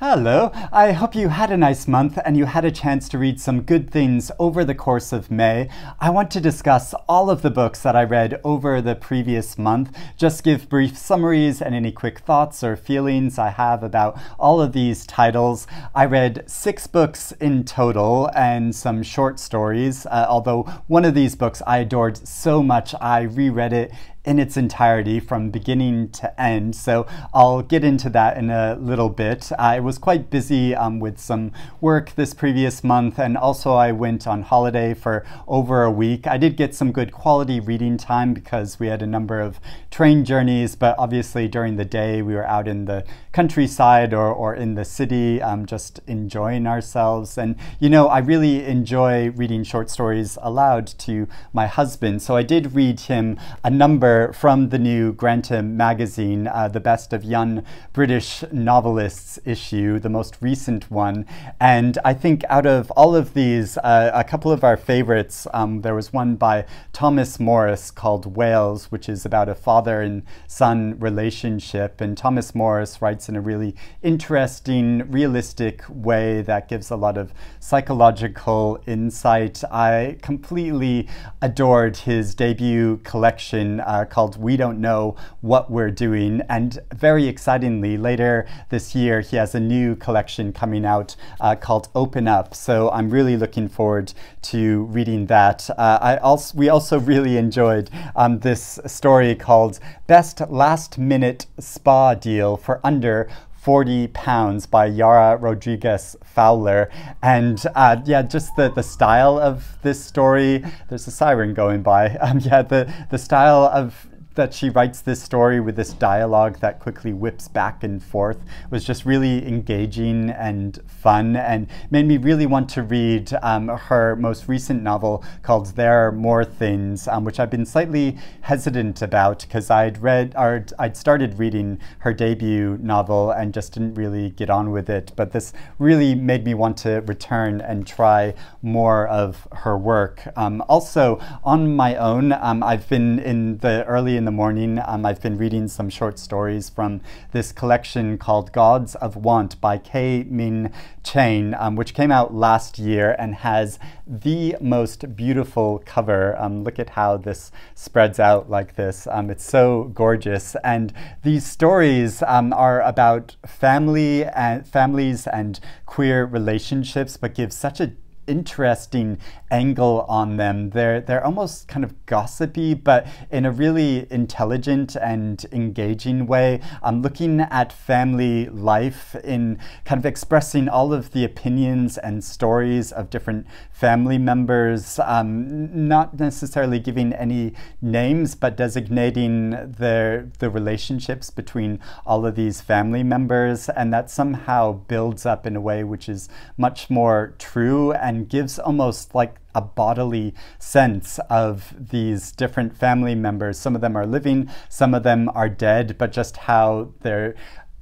Hello, I hope you had a nice month and you had a chance to read some good things over the course of May. I want to discuss all of the books that I read over the previous month, just give brief summaries and any quick thoughts or feelings I have about all of these titles. I read six books in total and some short stories, uh, although one of these books I adored so much I reread it in its entirety from beginning to end. So I'll get into that in a little bit. I was quite busy um, with some work this previous month, and also I went on holiday for over a week. I did get some good quality reading time because we had a number of train journeys, but obviously during the day we were out in the countryside or, or in the city um, just enjoying ourselves. And you know, I really enjoy reading short stories aloud to my husband. So I did read him a number from the new Granta magazine, uh, the Best of Young British Novelists issue, the most recent one. And I think out of all of these, uh, a couple of our favorites, um, there was one by Thomas Morris called Wales, which is about a father and son relationship. And Thomas Morris writes in a really interesting, realistic way that gives a lot of psychological insight. I completely adored his debut collection. Uh, called We Don't Know What We're Doing. And very excitingly, later this year, he has a new collection coming out uh, called Open Up. So I'm really looking forward to reading that. Uh, I also, we also really enjoyed um, this story called Best Last Minute Spa Deal for Under 40 pounds by Yara Rodriguez Fowler. And uh, yeah, just the, the style of this story, there's a siren going by. Um, yeah, the, the style of that she writes this story with this dialogue that quickly whips back and forth was just really engaging and fun and made me really want to read um, her most recent novel called There Are More Things, um, which I've been slightly hesitant about because I'd read or I'd started reading her debut novel and just didn't really get on with it. But this really made me want to return and try more of her work. Um, also, on my own, um, I've been in the early in the morning. Um, I've been reading some short stories from this collection called Gods of Want by K. Min Chain, um, which came out last year and has the most beautiful cover. Um, look at how this spreads out like this. Um, it's so gorgeous. And these stories um, are about family and families and queer relationships, but give such a interesting angle on them. They're they're almost kind of gossipy, but in a really intelligent and engaging way. I'm looking at family life in kind of expressing all of the opinions and stories of different family members, um, not necessarily giving any names, but designating the the relationships between all of these family members, and that somehow builds up in a way which is much more true and and gives almost like a bodily sense of these different family members. Some of them are living, some of them are dead, but just how they're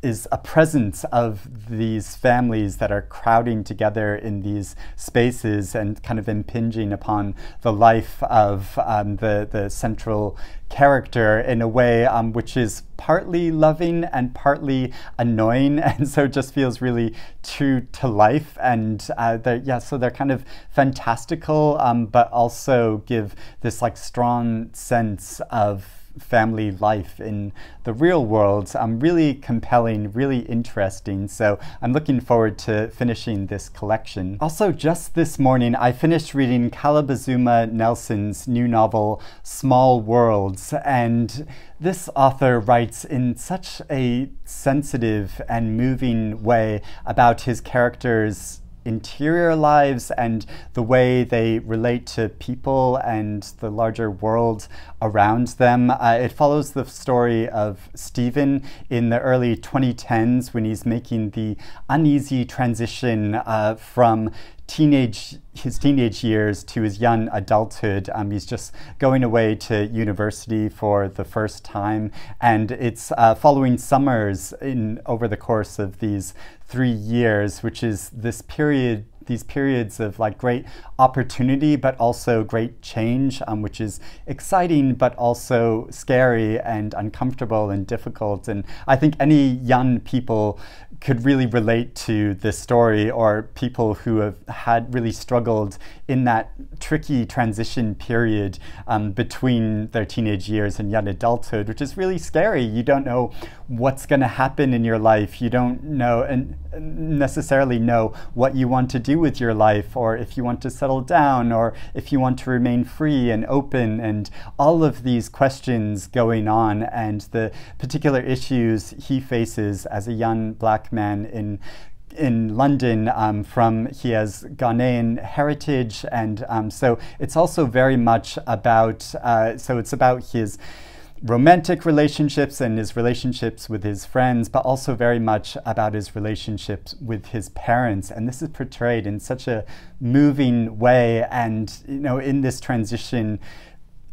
is a presence of these families that are crowding together in these spaces and kind of impinging upon the life of um, the, the central character in a way um, which is partly loving and partly annoying. And so just feels really true to life. And uh, they're, yeah so they're kind of fantastical um, but also give this like strong sense of family life in the real world. Um, really compelling, really interesting. So I'm looking forward to finishing this collection. Also, just this morning, I finished reading Caleb Azumah Nelson's new novel, Small Worlds. And this author writes in such a sensitive and moving way about his characters' interior lives and the way they relate to people and the larger world around them. Uh, it follows the story of Stephen in the early 2010s when he's making the uneasy transition uh, from teenage his teenage years to his young adulthood. Um, he's just going away to university for the first time, and it's uh, following summers in over the course of these three years, which is this period these periods of like great opportunity, but also great change, um, which is exciting, but also scary and uncomfortable and difficult. And I think any young people could really relate to this story or people who have had really struggled in that tricky transition period um, between their teenage years and young adulthood, which is really scary. You don't know what's going to happen in your life. You don't know and necessarily know what you want to do with your life or if you want to settle down or if you want to remain free and open and all of these questions going on and the particular issues he faces as a young black man in in London um, from he has Ghanaian heritage and um, so it's also very much about uh, so it's about his romantic relationships and his relationships with his friends, but also very much about his relationships with his parents. And this is portrayed in such a moving way. And, you know, in this transition,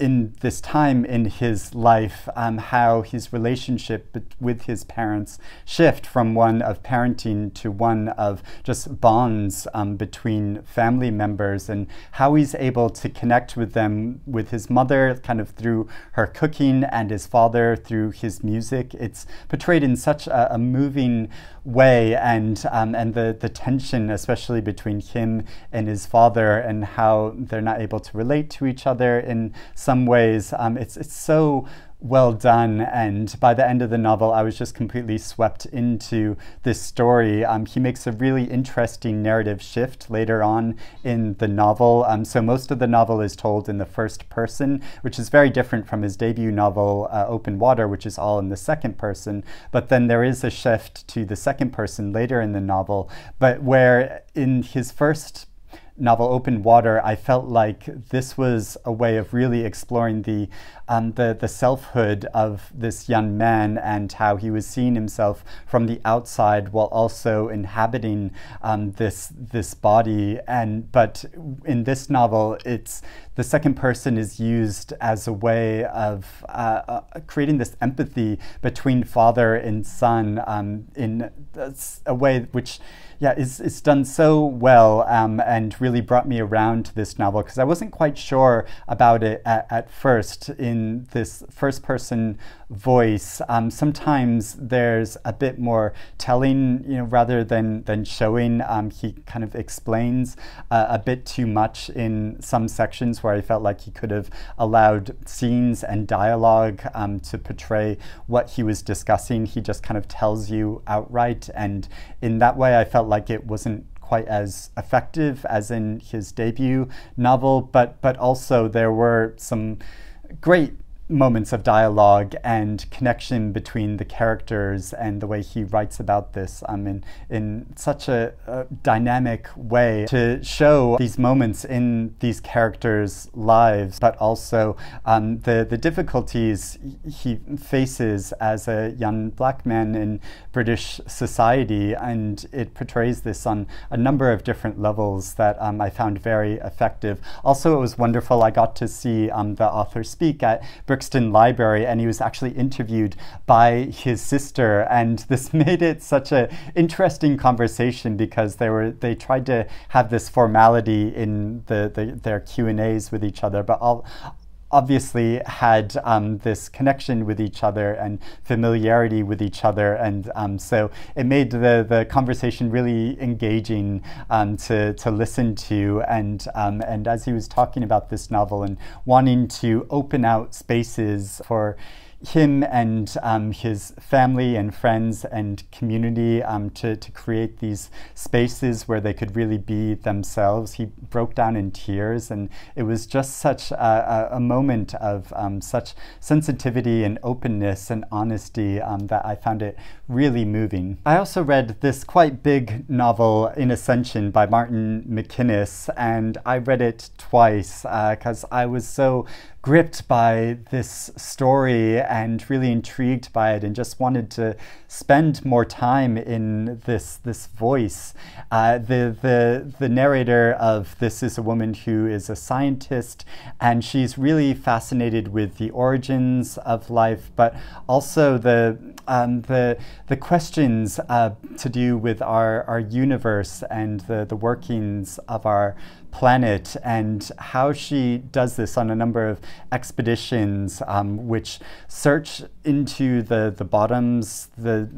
in this time in his life, um, how his relationship with his parents shift from one of parenting to one of just bonds um, between family members, and how he's able to connect with them, with his mother, kind of through her cooking, and his father through his music. It's portrayed in such a, a moving way, and um, and the the tension, especially between him and his father, and how they're not able to relate to each other in some ways. Um, it's, it's so well done. And by the end of the novel, I was just completely swept into this story. Um, he makes a really interesting narrative shift later on in the novel. Um, so most of the novel is told in the first person, which is very different from his debut novel, uh, Open Water, which is all in the second person. But then there is a shift to the second person later in the novel, but where in his first novel Open Water, I felt like this was a way of really exploring the um, the, the selfhood of this young man and how he was seeing himself from the outside while also inhabiting um, this this body. And but in this novel, it's the second person is used as a way of uh, uh, creating this empathy between father and son um, in a way which yeah, it's, it's done so well um, and really brought me around to this novel because I wasn't quite sure about it at, at first in this first person voice. Um, sometimes there's a bit more telling, you know, rather than, than showing. Um, he kind of explains uh, a bit too much in some sections where I felt like he could have allowed scenes and dialogue um, to portray what he was discussing. He just kind of tells you outright. And in that way, I felt like it wasn't quite as effective as in his debut novel, but but also there were some great moments of dialogue and connection between the characters and the way he writes about this um, in, in such a, a, dynamic way to show these moments in these characters' lives, but also um, the, the difficulties he faces as a young black man in British society. And it portrays this on a number of different levels that um, I found very effective. Also, it was wonderful. I got to see um, the author speak at Brixton Library, and he was actually interviewed by his sister. And this made it such an interesting conversation because they were they tried to have this formality in the, the their Q and A's with each other, but all obviously had um, this connection with each other and familiarity with each other. And um, so it made the, the conversation really engaging um, to, to listen to. And, um, and as he was talking about this novel and wanting to open out spaces for him and um, his family and friends and community um, to, to create these spaces where they could really be themselves. He broke down in tears, and it was just such a, a, moment of um, such sensitivity and openness and honesty um, that I found it really moving. I also read this quite big novel, In Ascension, by Martin MacInnes, and I read it twice because uh, I was so gripped by this story and really intrigued by it and just wanted to spend more time in this this voice. Uh, the the the narrator of this is a woman who is a scientist, and she's really fascinated with the origins of life, but also the um, the the questions uh, to do with our our universe and the the workings of our planet and how she does this on a number of expeditions um, which search into the the bottoms the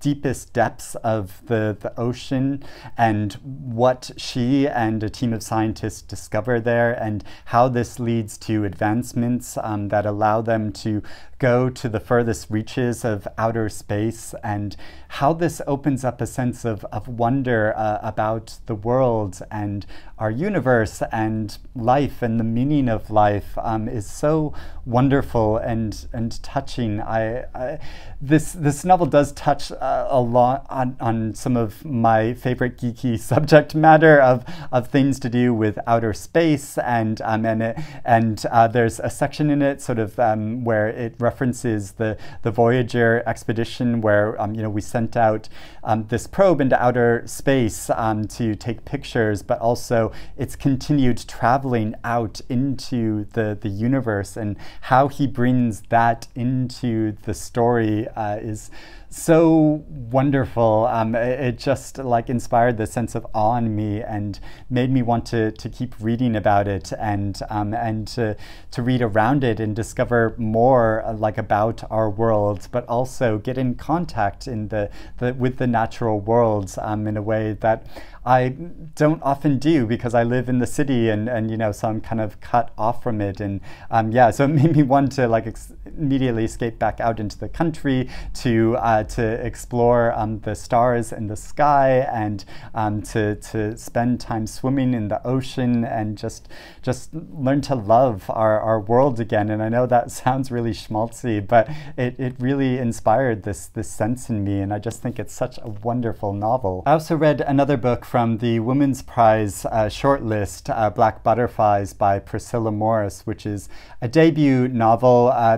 deepest depths of the, the ocean and what she and a team of scientists discover there and how this leads to advancements um, that allow them to go to the furthest reaches of outer space and how this opens up a sense of, of wonder uh, about the world and our universe and life and the meaning of life um, is so wonderful and, and touching. I, I this, this novel does touch uh, a lot on, on some of my favorite geeky subject matter of, of things to do with outer space and, um, and, it, and uh, there's a section in it sort of um, where it references the, the Voyager expedition where um, you know we sent out um, this probe into outer space um, to take pictures, but also its continued traveling out into the, the universe and how he brings that into the story uh, is so wonderful. Um, it, just like inspired the sense of awe in me and made me want to, to keep reading about it and um, and to, to read around it and discover more uh, like about our world, but also get in contact in the, the with the natural world um, in a way that I don't often do because I live in the city and, and you know, so I'm kind of cut off from it. And um, yeah, so it made me want to like immediately escape back out into the country to, uh, to explore um, the stars and the sky and um, to, to spend time swimming in the ocean and just, just learn to love our, our world again. And I know that sounds really schmaltzy, but it, it really inspired this, this sense in me. And I just think it's such a wonderful novel. I also read another book from from the Women's Prize uh, shortlist, uh, Black Butterflies by Priscilla Morris, which is a debut novel uh,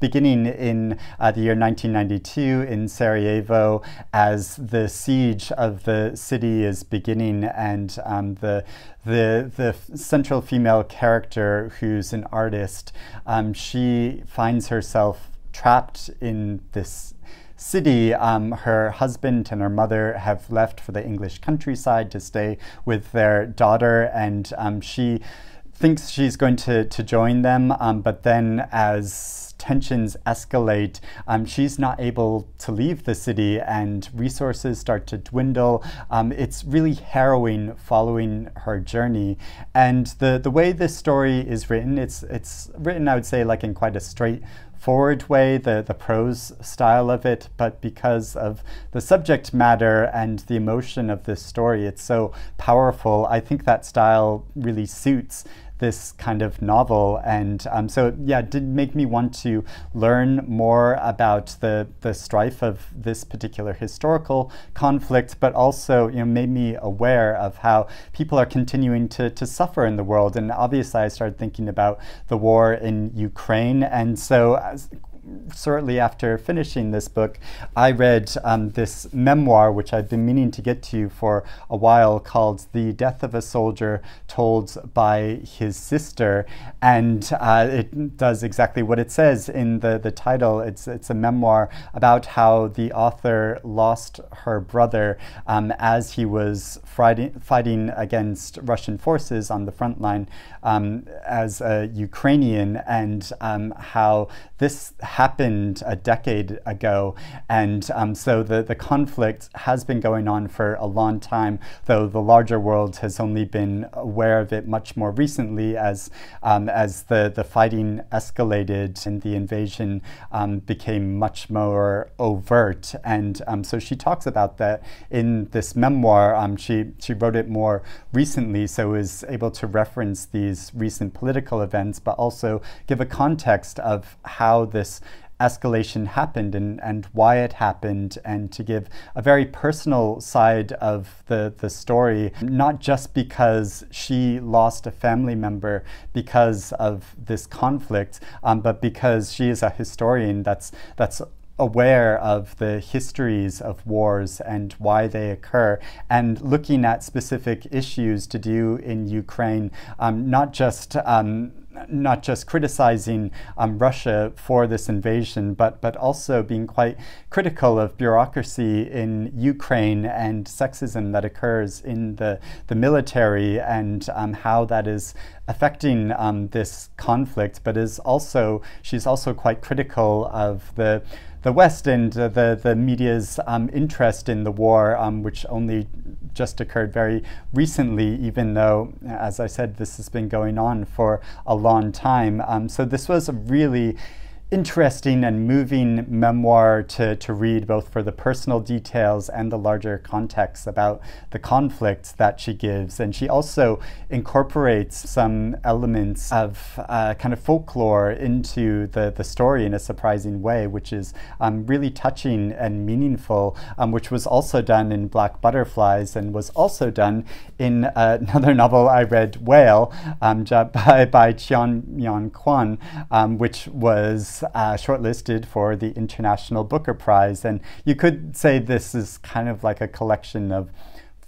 beginning in uh, the year 1992 in Sarajevo as the siege of the city is beginning and um, the the the central female character who's an artist um, she finds herself trapped in this city, um, her husband and her mother have left for the English countryside to stay with their daughter, and um, she thinks she's going to, to join them, um, but then as tensions escalate, um, she's not able to leave the city and resources start to dwindle. Um, it's really harrowing following her journey. And the, the way this story is written, it's, it's written, I would say, like in quite a straight forward way, the, the prose style of it, but because of the subject matter and the emotion of this story, it's so powerful. I think that style really suits this kind of novel. And um, so, yeah, it did make me want to learn more about the, the strife of this particular historical conflict, but also, you know, made me aware of how people are continuing to, to suffer in the world. And obviously, I started thinking about the war in Ukraine. And so, shortly after finishing this book, I read um, this memoir, which I've been meaning to get to for a while, called The Death of a Soldier Told by His Sister. And uh, it does exactly what it says in the, the title. It's, it's a memoir about how the author lost her brother um, as he was fighting, fighting against Russian forces on the front line um, as a Ukrainian, and um, how this happened a decade ago. And um, so the, the conflict has been going on for a long time, though the larger world has only been aware of it much more recently as, um, as the, the fighting escalated and the invasion um, became much more overt. And um, so she talks about that in this memoir. Um, she, she wrote it more recently, so is able to reference these recent political events, but also give a context of how this escalation happened and, and why it happened, and to give a very personal side of the, the story, not just because she lost a family member because of this conflict, um, but because she is a historian that's, that's aware of the histories of wars and why they occur, and looking at specific issues to do in Ukraine, um, not just um, not just criticizing um, Russia for this invasion, but, but also being quite critical of bureaucracy in Ukraine and sexism that occurs in the, the military and um, how that is affecting um, this conflict, but is also, she's also quite critical of the the West and uh, the, the media's um, interest in the war, um, which only just occurred very recently, even though, as I said, this has been going on for a long time. Um, so this was a really interesting and moving memoir to, to read, both for the personal details and the larger context about the conflict that she gives. And she also incorporates some elements of uh, kind of folklore into the, the story in a surprising way, which is um, really touching and meaningful, um, which was also done in Black Butterflies and was also done in uh, another novel I read, Whale, um, by, by Cheon Myeong-Kwan, um, which was uh, shortlisted for the International Booker Prize. And you could say this is kind of like a collection of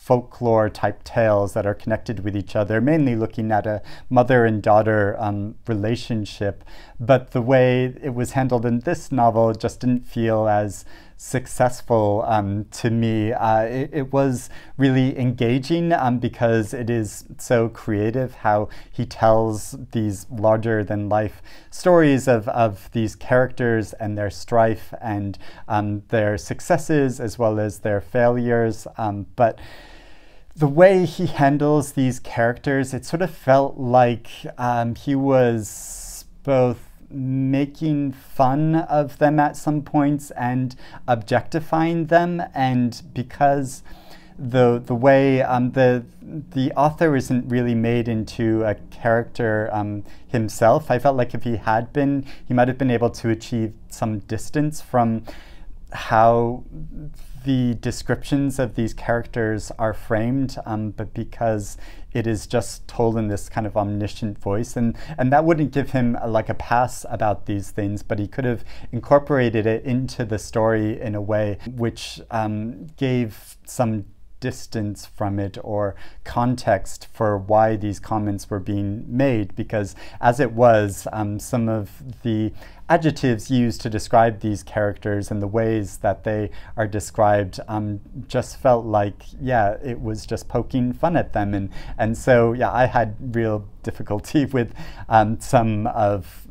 folklore type tales that are connected with each other, mainly looking at a mother and daughter um, relationship. But the way it was handled in this novel just didn't feel as successful um, to me. Uh, it, it, was really engaging um, because it is so creative how he tells these larger than life stories of, of these characters and their strife and um, their successes as well as their failures. Um, but the way he handles these characters, it sort of felt like um, he was both making fun of them at some points and objectifying them. And because the the way um, the the author isn't really made into a character um, himself, I felt like if he had been, he might have been able to achieve some distance from how the descriptions of these characters are framed, um, but because it is just told in this kind of omniscient voice, and and that wouldn't give him a, like a pass about these things, but he could have incorporated it into the story in a way which um, gave some distance from it or context for why these comments were being made because as it was um, some of the adjectives used to describe these characters and the ways that they are described um, just felt like, yeah, it was just poking fun at them. And, and so, yeah, I had real difficulty with um, some of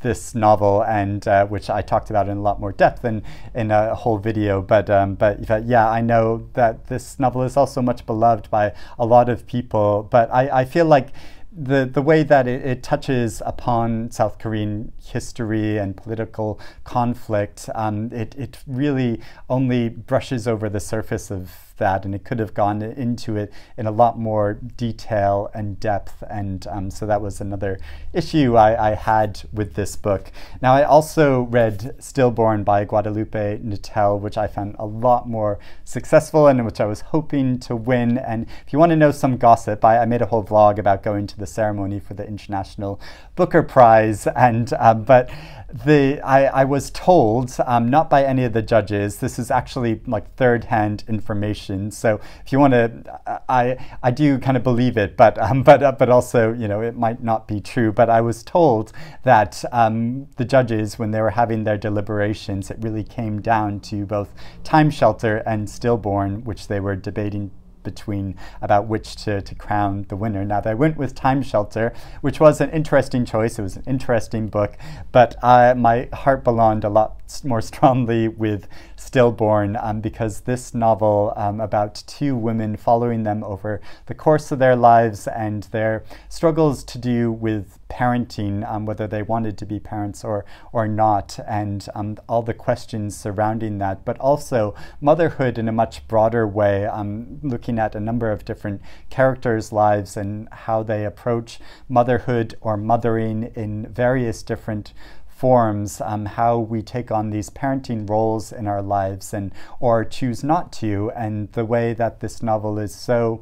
this novel, and uh, which I talked about in a lot more depth in, in a whole video. But, um, but, but yeah, I know that this novel is also much beloved by a lot of people. But I, I feel like the, the way that it, it, touches upon South Korean history and political conflict, um, it, it really only brushes over the surface of that, and it could have gone into it in a lot more detail and depth. And um, so that was another issue I, I, had with this book. Now, I also read Still Born by Guadalupe Nettel, which I found a lot more successful and which I was hoping to win. And if you want to know some gossip, I, I made a whole vlog about going to the ceremony for the International Booker Prize. And um, but the I, I was told, um, not by any of the judges, this is actually like third-hand information. So if you want to, I I do kind of believe it, but um, but uh, but also you know it might not be true. But I was told that um, the judges, when they were having their deliberations, it really came down to both Time Shelter and Still Born, which they were debating between about which to, to crown the winner. Now, they went with Time Shelter, which was an interesting choice. It was an interesting book, but uh, my heart belonged a lot more strongly with Still Born um, because this novel um, about two women following them over the course of their lives and their struggles to do with parenting, um, whether they wanted to be parents or, or not, and um, all the questions surrounding that, but also motherhood in a much broader way, um, looking at a number of different characters' lives and how they approach motherhood or mothering in various different forms um, how we take on these parenting roles in our lives and or choose not to, and the way that this novel is so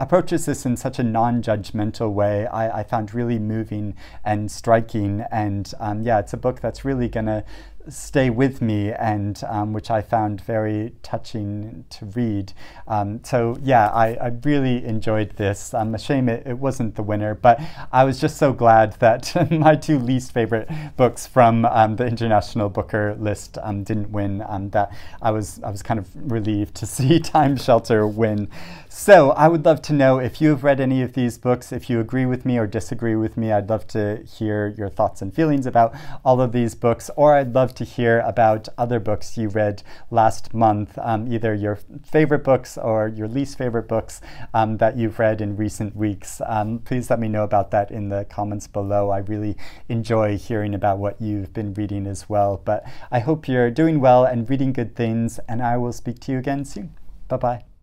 approaches this in such a non-judgmental way I, I found really moving and striking. And um, yeah it's a book that's really gonna stay with me and um, which I found very touching to read. Um, so yeah, I, I, really enjoyed this. I'm um, a shame it, it, wasn't the winner, but I was just so glad that my two least favorite books from um, the International Booker list um, didn't win. Um, that I was I was kind of relieved to see Time Shelter win. So I would love to know if you have read any of these books, if you agree with me or disagree with me. I'd love to hear your thoughts and feelings about all of these books, or I'd love to hear about other books you read last month, um, either your favorite books or your least favorite books um, that you've read in recent weeks. Um, please let me know about that in the comments below. I really enjoy hearing about what you've been reading as well. But I hope you're doing well and reading good things, and I will speak to you again soon. Bye bye.